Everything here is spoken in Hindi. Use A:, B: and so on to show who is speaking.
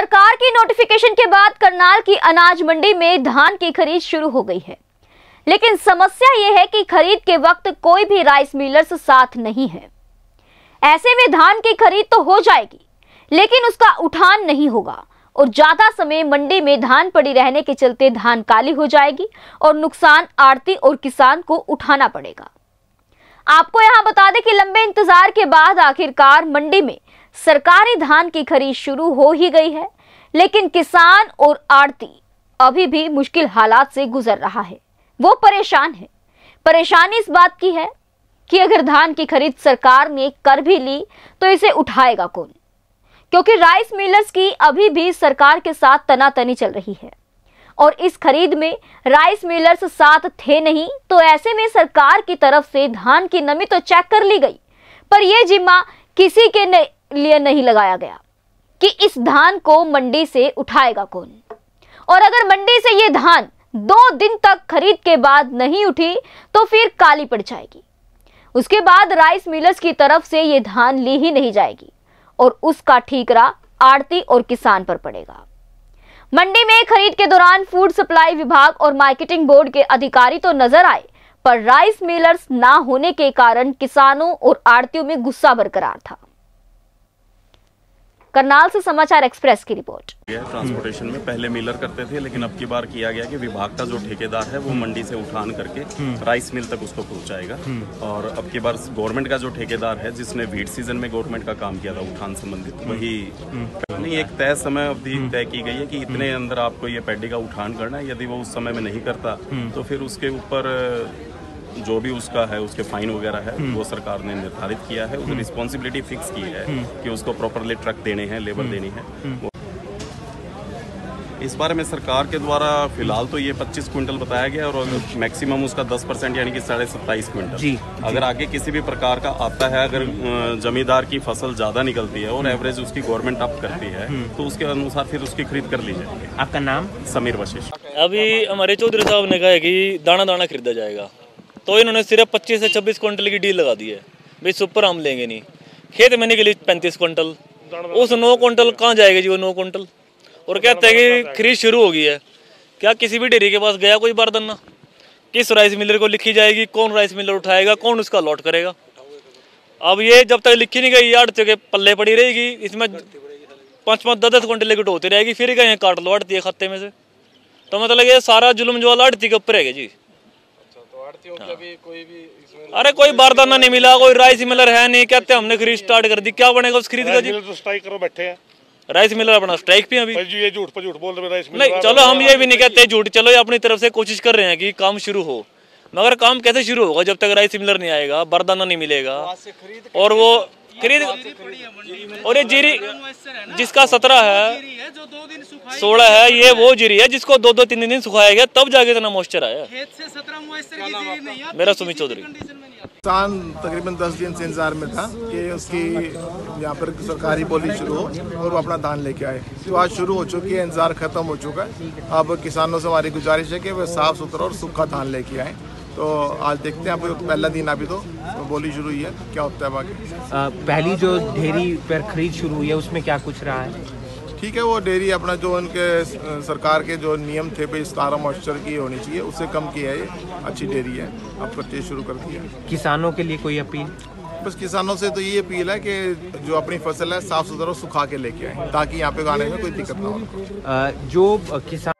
A: सरकार की नोटिफिकेशन के बाद करनाल की अनाज मंडी में धान की खरीद शुरू हो गई है। लेकिन समस्या ये है कि खरीद के वक्त कोई भी राइस मिलर्स साथ नहीं है। ऐसे में धान की खरीद तो हो जाएगी, लेकिन उसका उठान नहीं होगा और ज़्यादा समय मंडी में धान पड़ी रहने के चलते धान काली हो जाएगी और नुकसान आड़ती और किसान को उठाना पड़ेगा। आपको यहाँ बता दें कि लंबे इंतज़ार के बाद आखिरकार मंडी में सरकारी धान की खरीद शुरू हो ही गई है लेकिन किसान और आड़ती अभी भी मुश्किल हालात से गुजर रहा है। वो परेशान है। परेशानी इस बात की है कि अगर धान की खरीद सरकार ने कर भी ली तो इसे उठाएगा कौन? क्योंकि राइस मिलर्स की अभी भी सरकार के साथ तनातनी चल रही है। और इस खरीद में राइस मिलर्स साथ थे नहीं तो ऐसे में सरकार की तरफ़ से धान की नमी तो चेक कर ली गई। पर यह जिम्मा किसी के न, लिए नहीं लगाया गया कि इस धान को मंडी से उठाएगा कौन। और अगर मंडी से ये धान दो दिन तक खरीद के बाद नहीं उठी तो फिर काली पड़ जाएगी। उसके बाद राइस मिलर्स की तरफ़ से ये धान ली ही नहीं जाएगी और उसका ठीकरा आड़ती और किसान पर पड़ेगा। मंडी में खरीद के दौरान फ़ूड सप्लाई विभाग और मार्केटिंग बोर्ड के अधिकारी तो नज़र आए, पर राइस मिलर्स ना होने के कारण किसानों और आड़तियों में गुस्सा बरकरार था। करनाल से समाचार एक्सप्रेस की रिपोर्ट।
B: ट्रांसपोर्टेशन में पहले मिलर करते थे लेकिन अब की बार किया गया कि विभाग का जो ठेकेदार है वो मंडी से उठान करके राइस मिल तक उसको पहुंचाएगा। और अब की बार गवर्नमेंट का जो ठेकेदार है जिसने वीट सीज़न में गवर्नमेंट का काम किया था उठान संबंधित वही नहीं एक तय समय अवधि तय की गई है कि इतने अंदर आपको ये पैडी का उठान करना है। यदि वो उस समय में नहीं करता तो फिर उसके ऊपर जो भी उसका है उसके फाइन वगैरह है वो सरकार ने निर्धारित किया है उसकी रिस्पॉन्सिबिलिटी फिक्स की है कि उसको प्रॉपरली ट्रक देने हैं लेबर देनी है। इस बारे में सरकार के द्वारा फ़िलहाल तो ये 25 क्विंटल बताया गया और मैक्सिमम उसका 10 परसेंट यानी कि साढ़े सत्ताईस क्विंटल।
C: जी,
B: अगर जी. आगे किसी भी प्रकार का आता है अगर जमींदार की फ़सल ज़्यादा निकलती है और एवरेज उसकी गवर्नमेंट अप करती है तो उसके अनुसार फिर उसकी खरीद कर ली जाएगी।
C: आपका नाम?
B: समीर वशिष्ठ।
D: अभी हमारे चौधरी साहब ने कहा है कि दाना दाना खरीदा जाएगा। तो इन्होंने सिर्फ़ 25 से 26 क्विंटल की डील लगा दी है। भाई सुपर हम लेंगे नहीं। खेत में निकली 35 क्विंटल। उस नौ क्विंटल कहाँ जाएगा जी वो नौ क्विंटल? और कहते हैं। कि खरीद शुरू हो गई है। क्या किसी भी डेयरी के पास गया कोई बार बारदाना किस राइस मिलर को लिखी जाएगी? कौन राइस मिलर उठाएगा? कौन उसका लॉट करेगा? अब ये जब तक लिखी नहीं गई आड़ती के पल्ले पड़ी रहेगी। इसमें पाँच पाँच दस दस क्विंटल लेकर होती रहेगी। फिर कहीं काट लो आड़ती है खाते में से। तो मतलब ये सारा जुल्म जो आड़ती के ऊपर है जी? अरे कोई बारदाना नहीं मिला कोई राइस मिलर है नहीं कहते हमने खरीद स्टार्ट कर दी क्या बनेगा उस खरीद का जी?
E: तो स्ट्राइक करो बैठे हैं।
D: राइस मिलर अपना स्ट्राइक पे अभी।
E: ये झूठ पर झूठ बोल रहे राइस मिलर
D: नहीं चलो हम ये भी नहीं कहते झूठ चलो ये अपनी तरफ़ से कोशिश कर रहे हैं कि काम शुरू हो। मगर काम कैसे शुरू होगा जब तक राइस मिलर नहीं आएगा बरदाना नहीं मिलेगा। और वो खरीद और ये जीरी जिसका सत्रह है सोलह है ये वो जीरी है जिसको दो दो तीन दिन सुखाया गया तब जाके इतना मॉइस्चर आया। मेरा सुमित चौधरी।
F: किसान तकरीबन 10 दिन से इंतज़ार में था कि उसकी यहाँ पर सरकारी बोली शुरू हो और वो अपना धान लेके आए। तो आज शुरू हो चुकी है इंतज़ार खत्म हो चुका है। अब किसानों से हमारी गुजारिश है कि वे साफ़ सुथरा और सूखा धान लेके आए। तो आज देखते हैं अभी पहला दिन अभी तो, तो बोली शुरू हुई है क्या होता है बाकी?
C: पहली जो डेयरी पर खरीद शुरू हुई है उसमें क्या कुछ रहा है?
F: ठीक है वो डेयरी अपना जो उनके सरकार के जो नियम थे भाई सतारह मॉइस्चर की होनी चाहिए उससे कम की है ये अच्छी डेयरी है अब परचेज शुरू कर दिया
C: किसानों के लिए कोई अपील?
F: बस किसानों से तो ये अपील है कि जो अपनी फ़सल है साफ़ सुथरा सुखा के लेके आए ताकि यहाँ पे आने में कोई दिक्कत ना हो।
C: जो किसान